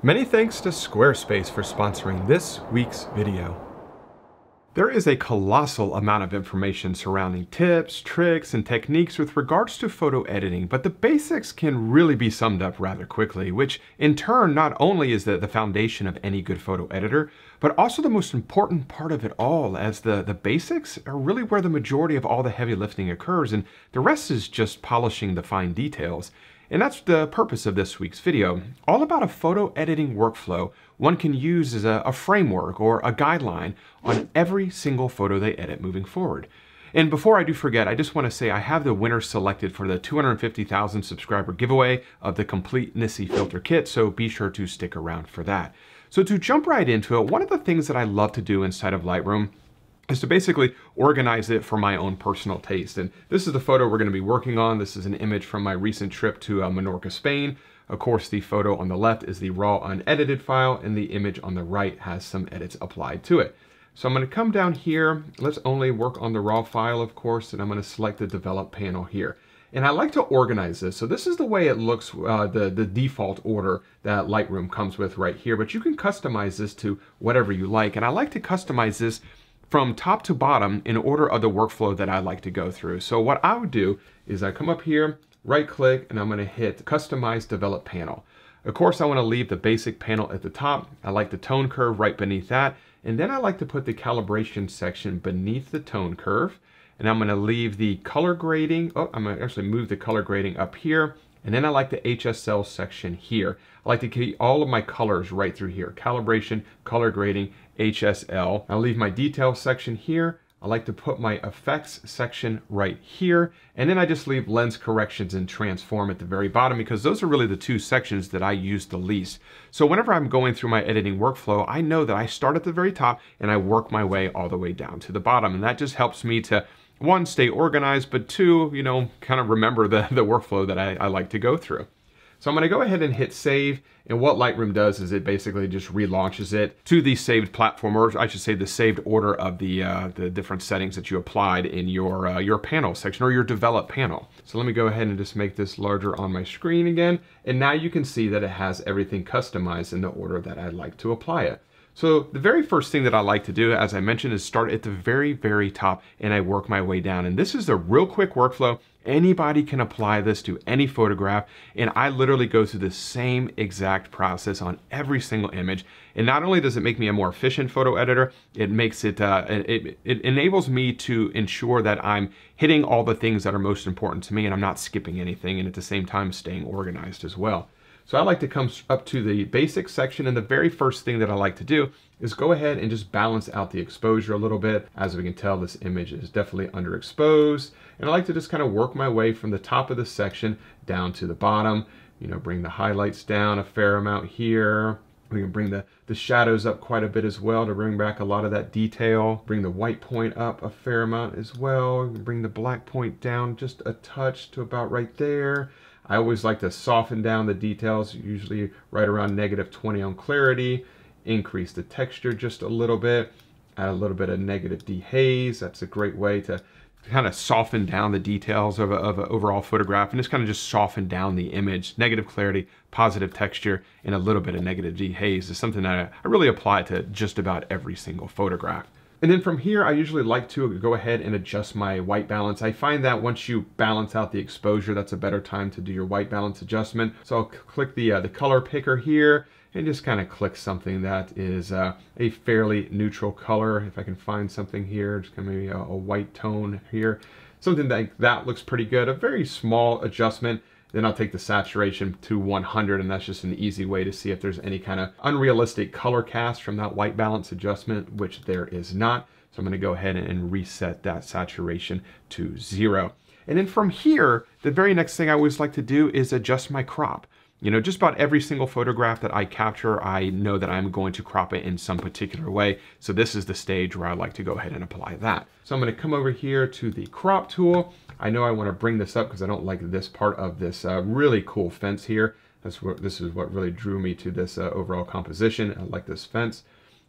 Many thanks to Squarespace for sponsoring this week's video. There is a colossal amount of information surrounding tips, tricks, and techniques with regards to photo editing, but the basics can really be summed up rather quickly, which in turn not only is the, the foundation of any good photo editor, but also the most important part of it all, as the, the basics are really where the majority of all the heavy lifting occurs, and the rest is just polishing the fine details. And that's the purpose of this week's video, all about a photo editing workflow one can use as a, a, framework or a guideline on every single photo they edit moving forward. And before I do forget, I just want to say I have the winner selected for the 250,000 subscriber giveaway of the complete Nisi filter kit, so be sure to stick around for that. So to jump right into it, one of the things that I love to do inside of Lightroom is to basically organize it for my own personal taste. And this is the photo we're going to be working on. This is an image from my recent trip to uh, Menorca, Spain. Of course, the photo on the left is the raw unedited file and the image on the right has some edits applied to it. So I'm going to come down here. Let's only work on the raw file, of course, and I'm going to select the develop panel here. And I like to organize this. So this is the way it looks, uh, the, the default order that Lightroom comes with right here, but you can customize this to whatever you like. And I like to customize this from top to bottom in order of the workflow that I like to go through. So what I would do is I come up here, right click, and I'm gonna hit Customize Develop Panel. Of course, I wanna leave the basic panel at the top. I like the tone curve right beneath that. And then I like to put the calibration section beneath the tone curve. And I'm gonna leave the color grading. Oh, I'm gonna actually move the color grading up here. And then I like the HSL section here. I like to keep all of my colors right through here. Calibration, color grading, HSL. I'll leave my detail section here. I like to put my effects section right here. And then I just leave lens corrections and transform at the very bottom because those are really the two sections that I use the least. So whenever I'm going through my editing workflow, I know that I start at the very top and I work my way all the way down to the bottom. And that just helps me to one, stay organized, but two, you know, kind of remember the, the workflow that I, I like to go through. So I'm going to go ahead and hit save. And what Lightroom does is it basically just relaunches it to the saved platform, or I should say the saved order of the uh, the different settings that you applied in your uh, your panel section or your develop panel. So let me go ahead and just make this larger on my screen again. And now you can see that it has everything customized in the order that I'd like to apply it. So the very first thing that I like to do, as I mentioned, is start at the very, very top and I work my way down. And this is a real quick workflow. Anybody can apply this to any photograph. And I literally go through the same exact process on every single image. And not only does it make me a more efficient photo editor, it makes it, uh, it, it enables me to ensure that I'm hitting all the things that are most important to me and I'm not skipping anything and at the same time staying organized as well. So I like to come up to the basic section and the very first thing that I like to do is go ahead and just balance out the exposure a little bit. As we can tell, this image is definitely underexposed. And I like to just kind of work my way from the top of the section down to the bottom. You know, bring the highlights down a fair amount here. We can bring the, the shadows up quite a bit as well to bring back a lot of that detail. Bring the white point up a fair amount as well. We Bring the black point down just a touch to about right there. I always like to soften down the details, usually right around negative 20 on clarity, increase the texture just a little bit, add a little bit of negative dehaze. That's a great way to kind of soften down the details of, of an overall photograph and just kind of just soften down the image. Negative clarity, positive texture, and a little bit of negative dehaze is something that I really apply to just about every single photograph. And then from here, I usually like to go ahead and adjust my white balance. I find that once you balance out the exposure, that's a better time to do your white balance adjustment. So I'll click the, uh, the color picker here and just kind of click something that is uh, a fairly neutral color. If I can find something here, just kind of maybe a, a white tone here. Something like that looks pretty good. A very small adjustment. Then I'll take the saturation to 100 and that's just an easy way to see if there's any kind of unrealistic color cast from that white balance adjustment, which there is not. So I'm gonna go ahead and reset that saturation to zero. And then from here, the very next thing I always like to do is adjust my crop. You know, just about every single photograph that I capture, I know that I'm going to crop it in some particular way. So this is the stage where I like to go ahead and apply that. So I'm gonna come over here to the crop tool I know I want to bring this up because I don't like this part of this uh, really cool fence here. That's what this is what really drew me to this uh, overall composition. I like this fence.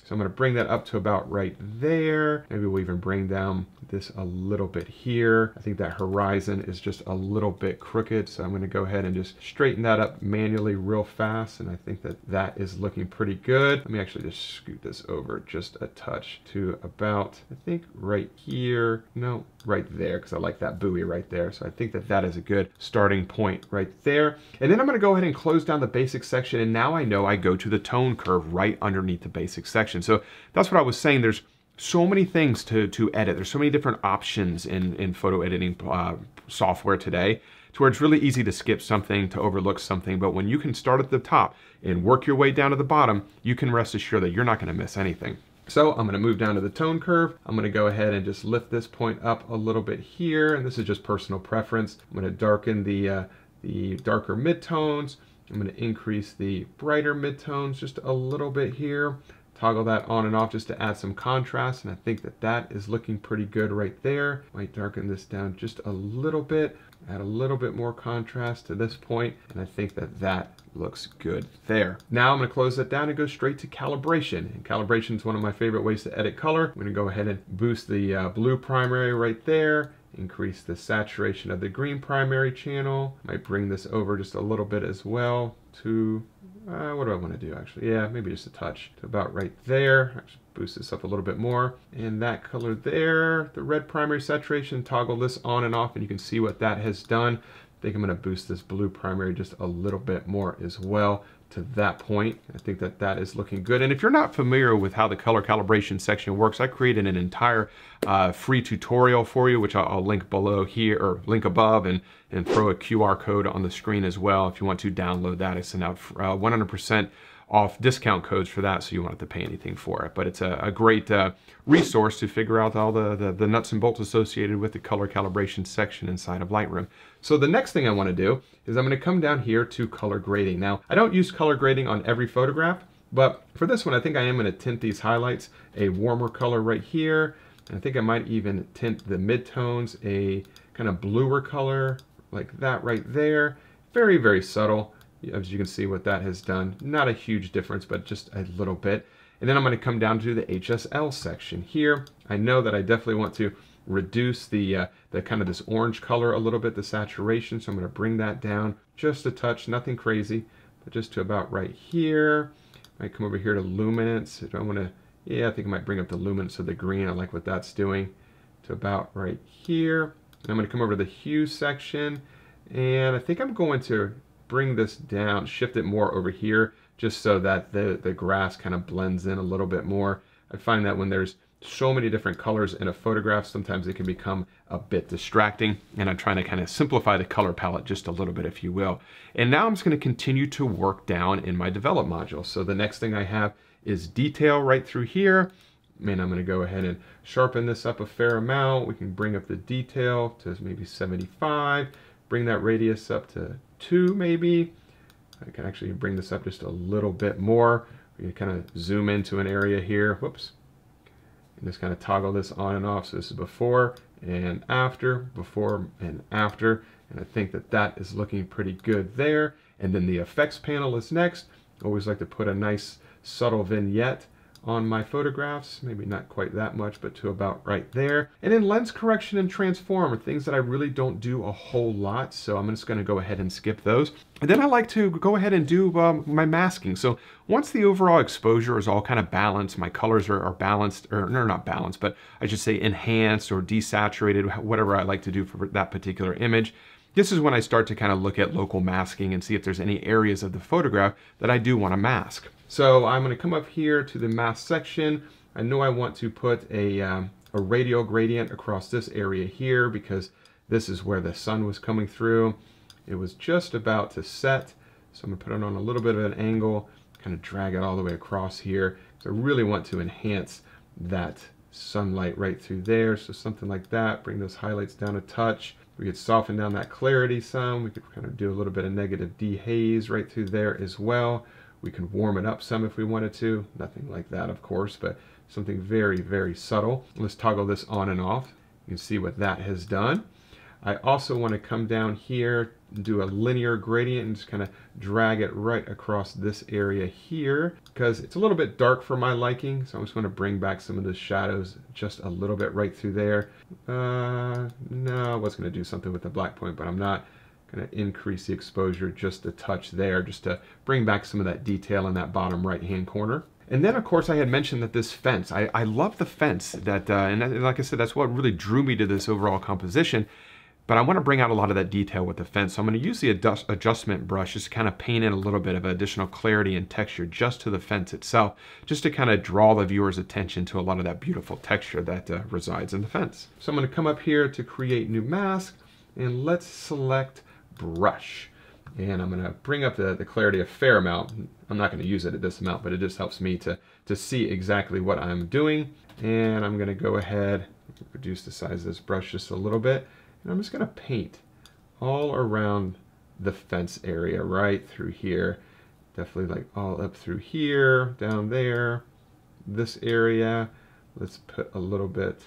So I'm gonna bring that up to about right there. Maybe we'll even bring down this a little bit here. I think that horizon is just a little bit crooked. So I'm gonna go ahead and just straighten that up manually real fast. And I think that that is looking pretty good. Let me actually just scoot this over just a touch to about, I think right here. No, right there, because I like that buoy right there. So I think that that is a good starting point right there. And then I'm gonna go ahead and close down the basic section. And now I know I go to the tone curve right underneath the basic section. So that's what I was saying. There's so many things to, to edit. There's so many different options in, in photo editing uh, software today to where it's really easy to skip something, to overlook something. But when you can start at the top and work your way down to the bottom, you can rest assured that you're not gonna miss anything. So I'm gonna move down to the tone curve. I'm gonna go ahead and just lift this point up a little bit here. And this is just personal preference. I'm gonna darken the, uh, the darker midtones. I'm gonna increase the brighter midtones just a little bit here toggle that on and off just to add some contrast and I think that that is looking pretty good right there. Might darken this down just a little bit, add a little bit more contrast to this point and I think that that looks good there. Now I'm gonna close that down and go straight to calibration. And calibration is one of my favorite ways to edit color. I'm gonna go ahead and boost the uh, blue primary right there increase the saturation of the green primary channel. Might bring this over just a little bit as well to uh, what do I want to do actually? Yeah, maybe just a touch to about right there. Actually boost this up a little bit more. And that color there, the red primary saturation, toggle this on and off and you can see what that has done. I think I'm going to boost this blue primary just a little bit more as well to that point. I think that that is looking good. And if you're not familiar with how the color calibration section works, I created an entire uh, free tutorial for you, which I'll, link below here or link above and, and throw a QR code on the screen as well. If you want to download that, it's out 100% uh, off discount codes for that so you won't have to pay anything for it. But it's a, a great uh, resource to figure out all the, the, the, nuts and bolts associated with the color calibration section inside of Lightroom. So the next thing I want to do is I'm going to come down here to color grading. Now, I don't use color grading on every photograph, but for this one, I think I am going to tint these highlights a warmer color right here. And I think I might even tint the midtones a kind of bluer color like that right there. Very, very subtle. As you can see what that has done. Not a huge difference, but just a little bit. And then I'm going to come down to the HSL section here. I know that I definitely want to reduce the, uh, the kind of this orange color a little bit, the saturation. So I'm going to bring that down just a touch, nothing crazy, but just to about right here. I come over here to luminance. I want to, yeah, I think I might bring up the luminance of the green. I like what that's doing to about right here. And I'm going to come over to the hue section. And I think I'm going to bring this down, shift it more over here, just so that the, the grass kind of blends in a little bit more. I find that when there's so many different colors in a photograph, sometimes it can become a bit distracting. And I'm trying to kind of simplify the color palette just a little bit, if you will. And now I'm just gonna continue to work down in my develop module. So the next thing I have is detail right through here. And I'm gonna go ahead and sharpen this up a fair amount. We can bring up the detail to maybe 75, bring that radius up to two maybe. I can actually bring this up just a little bit more. We can kind of zoom into an area here. Whoops and just kind of toggle this on and off. So this is before and after, before and after. And I think that that is looking pretty good there. And then the effects panel is next. Always like to put a nice subtle vignette on my photographs, maybe not quite that much, but to about right there. And then lens correction and transform are things that I really don't do a whole lot, so I'm just gonna go ahead and skip those. And then I like to go ahead and do um, my masking. So once the overall exposure is all kind of balanced, my colors are, are balanced, or no, not balanced, but I should say enhanced or desaturated, whatever I like to do for that particular image, this is when I start to kind of look at local masking and see if there's any areas of the photograph that I do want to mask. So I'm going to come up here to the mask section. I know I want to put a, um, a radial gradient across this area here because this is where the sun was coming through. It was just about to set. So I'm to put it on a little bit of an angle, kind of drag it all the way across here. So I really want to enhance that sunlight right through there. So something like that, bring those highlights down a touch. We could soften down that clarity some. We could kind of do a little bit of negative dehaze right through there as well. We can warm it up some if we wanted to. Nothing like that, of course, but something very, very subtle. Let's toggle this on and off. You can see what that has done. I also want to come down here do a linear gradient and just kind of drag it right across this area here because it's a little bit dark for my liking. So I'm just going to bring back some of the shadows just a little bit right through there. Uh, no, I was going to do something with the black point, but I'm not going to increase the exposure just a touch there just to bring back some of that detail in that bottom right hand corner. And then, of course, I had mentioned that this fence, I, I love the fence that, uh, and like I said, that's what really drew me to this overall composition. But I want to bring out a lot of that detail with the fence. So I'm going to use the adjust adjustment brush just to kind of paint in a little bit of additional clarity and texture just to the fence itself, just to kind of draw the viewer's attention to a lot of that beautiful texture that uh, resides in the fence. So I'm going to come up here to create new mask and let's select brush. And I'm going to bring up the, the clarity a fair amount. I'm not going to use it at this amount, but it just helps me to, to see exactly what I'm doing. And I'm going to go ahead, reduce the size of this brush just a little bit. And I'm just going to paint all around the fence area right through here. Definitely like all up through here, down there, this area. Let's put a little bit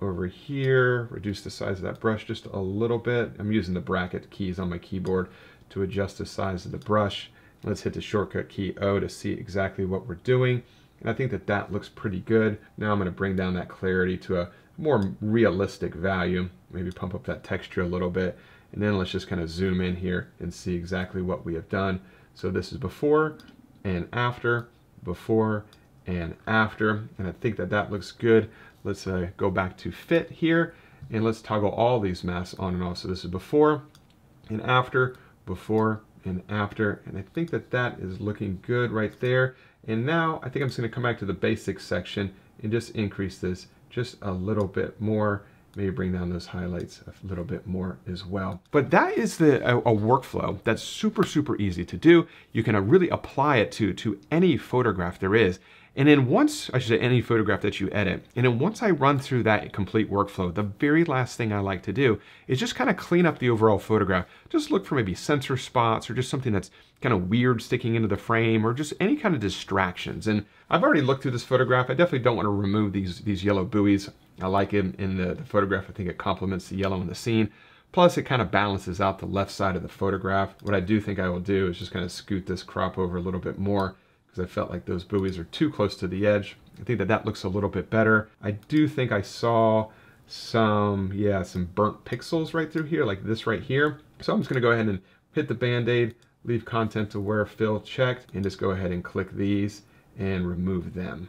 over here, reduce the size of that brush just a little bit. I'm using the bracket keys on my keyboard to adjust the size of the brush. Let's hit the shortcut key O to see exactly what we're doing. And I think that that looks pretty good. Now I'm going to bring down that clarity to a more realistic value. Maybe pump up that texture a little bit. And then let's just kind of zoom in here and see exactly what we have done. So this is before and after, before and after. And I think that that looks good. Let's uh, go back to fit here and let's toggle all these masks on and off. So this is before and after, before and after. And I think that that is looking good right there. And now I think I'm just gonna come back to the basics section and just increase this just a little bit more maybe bring down those highlights a little bit more as well. But that is the a, a, workflow that's super, super easy to do. You can uh, really apply it to, to any photograph there is. And then once, I should say any photograph that you edit, and then once I run through that complete workflow, the very last thing I like to do is just kind of clean up the overall photograph. Just look for maybe sensor spots or just something that's kind of weird sticking into the frame or just any kind of distractions. And I've already looked through this photograph. I definitely don't want to remove these, these yellow buoys. I like it in the, the photograph. I think it complements the yellow in the scene. Plus, it kind of balances out the left side of the photograph. What I do think I will do is just kind of scoot this crop over a little bit more because I felt like those buoys are too close to the edge. I think that that looks a little bit better. I do think I saw some, yeah, some burnt pixels right through here, like this right here. So I'm just gonna go ahead and hit the Band-Aid, leave content aware fill checked, and just go ahead and click these and remove them.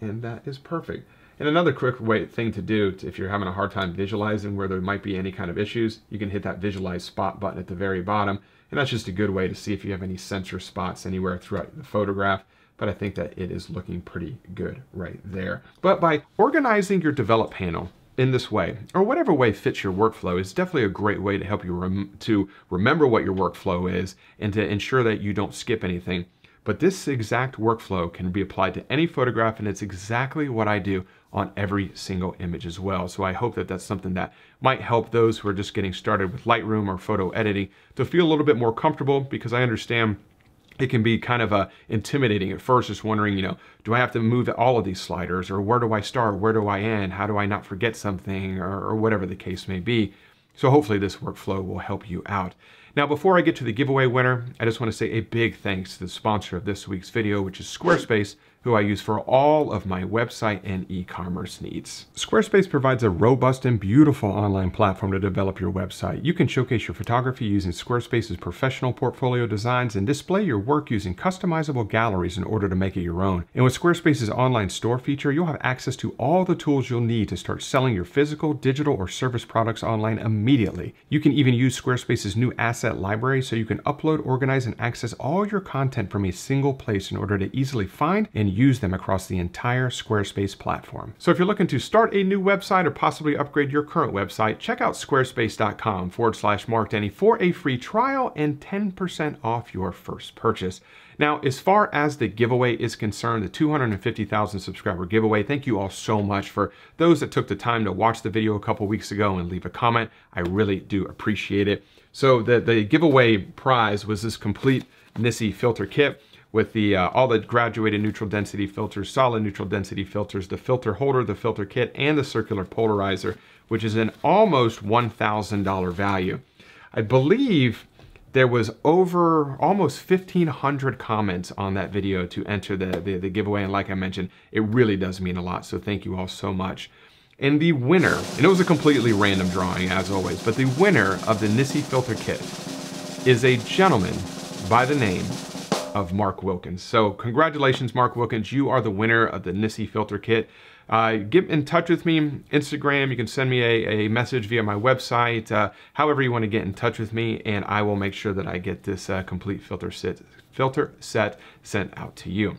And that is perfect. And another quick way thing to do if you're having a hard time visualizing where there might be any kind of issues, you can hit that visualize spot button at the very bottom and that's just a good way to see if you have any sensor spots anywhere throughout the photograph. But I think that it is looking pretty good right there. But by organizing your develop panel in this way, or whatever way fits your workflow, is definitely a great way to help you rem to remember what your workflow is and to ensure that you don't skip anything. But this exact workflow can be applied to any photograph and it's exactly what I do on every single image as well. So I hope that that's something that might help those who are just getting started with Lightroom or photo editing to feel a little bit more comfortable because I understand it can be kind of uh, intimidating at first, just wondering, you know, do I have to move all of these sliders or where do I start? Where do I end? How do I not forget something or, or whatever the case may be? So hopefully this workflow will help you out. Now, before I get to the giveaway winner, I just want to say a big thanks to the sponsor of this week's video, which is Squarespace, who I use for all of my website and e-commerce needs. Squarespace provides a robust and beautiful online platform to develop your website. You can showcase your photography using Squarespace's professional portfolio designs and display your work using customizable galleries in order to make it your own. And with Squarespace's online store feature, you'll have access to all the tools you'll need to start selling your physical, digital, or service products online immediately. You can even use Squarespace's new asset library so you can upload, organize, and access all your content from a single place in order to easily find and use them across the entire Squarespace platform. So if you're looking to start a new website or possibly upgrade your current website, check out squarespace.com forward slash markdenney for a free trial and 10% off your first purchase. Now, as far as the giveaway is concerned, the 250,000 subscriber giveaway, thank you all so much for those that took the time to watch the video a couple weeks ago and leave a comment. I really do appreciate it. So the, the giveaway prize was this complete Nisi filter kit with the uh, all the graduated neutral density filters, solid neutral density filters, the filter holder, the filter kit, and the circular polarizer, which is an almost $1,000 value. I believe there was over almost 1,500 comments on that video to enter the, the, the giveaway. And like I mentioned, it really does mean a lot. So thank you all so much. And the winner, and it was a completely random drawing as always, but the winner of the Nisi filter kit is a gentleman by the name of Mark Wilkins. So congratulations, Mark Wilkins. You are the winner of the Nisi filter kit. Uh, get in touch with me, Instagram. You can send me a, a message via my website, uh, however you want to get in touch with me, and I will make sure that I get this uh, complete filter set, filter set sent out to you.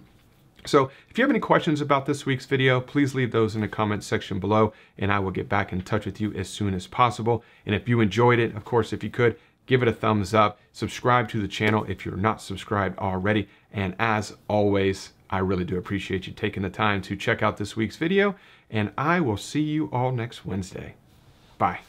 So if you have any questions about this week's video, please leave those in the comments section below and I will get back in touch with you as soon as possible. And if you enjoyed it, of course, if you could, give it a thumbs up, subscribe to the channel if you're not subscribed already. And as always, I really do appreciate you taking the time to check out this week's video, and I will see you all next Wednesday. Bye.